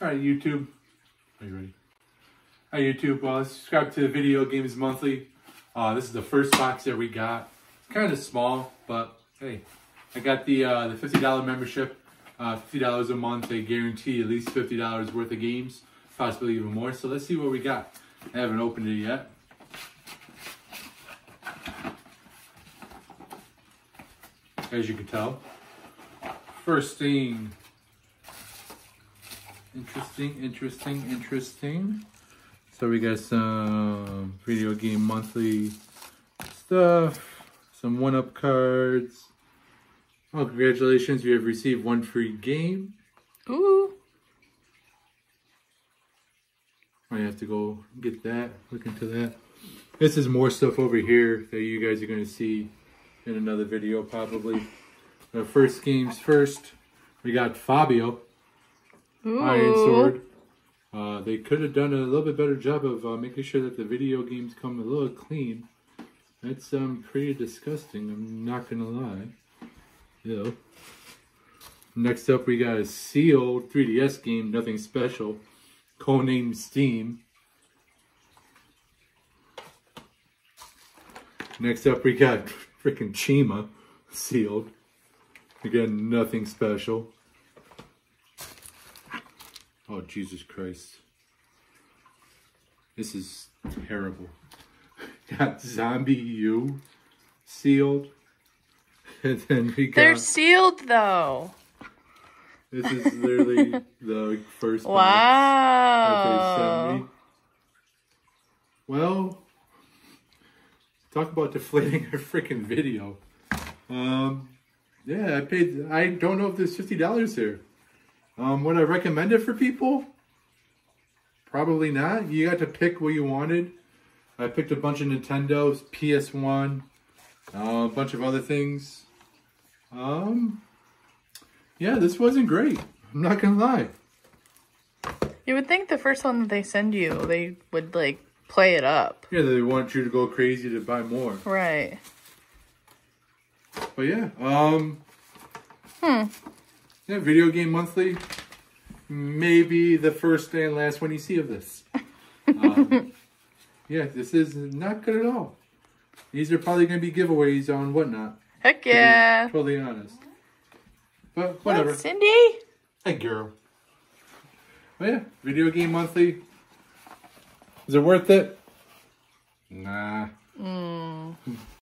All right, YouTube. Are you ready? Hi, YouTube. Uh, subscribe to Video Games Monthly. Uh, this is the first box that we got. It's kind of small, but hey, I got the uh, the fifty dollar membership. Uh, fifty dollars a month. They guarantee at least fifty dollars worth of games, possibly even more. So let's see what we got. I haven't opened it yet. As you can tell, first thing Interesting, interesting, interesting. So we got some video game monthly stuff, some one-up cards. Oh, congratulations, you have received one free game. Ooh. I have to go get that, look into that. This is more stuff over here that you guys are going to see in another video probably. The first games first, we got Fabio. Ooh. Ironsword. Uh, they could have done a little bit better job of uh, making sure that the video games come a little clean. That's um pretty disgusting. I'm not gonna lie. Ew. Next up, we got a sealed 3DS game, nothing special, codenamed Steam. Next up, we got freaking Chima, sealed. Again, nothing special. Oh, Jesus Christ. This is terrible. Got ZombiU sealed. And then we got... They're sealed though. This is literally the first box that they Wow. Well, talk about deflating a freaking video. Um, yeah, I paid, I don't know if there's $50 here. Um, would I recommend it for people? Probably not. You got to pick what you wanted. I picked a bunch of Nintendo's, PS1, uh, a bunch of other things. Um, yeah, this wasn't great. I'm not gonna lie. You would think the first one that they send you, they would like play it up. Yeah, they want you to go crazy to buy more. Right. But yeah, um, Hmm. Yeah, video game monthly. Maybe the first and last one you see of this. Um, yeah, this is not good at all. These are probably going to be giveaways on whatnot. Heck to be yeah. Totally honest. But whatever. What, Cindy? Hey, girl. But yeah, video game monthly. Is it worth it? Nah. Mm.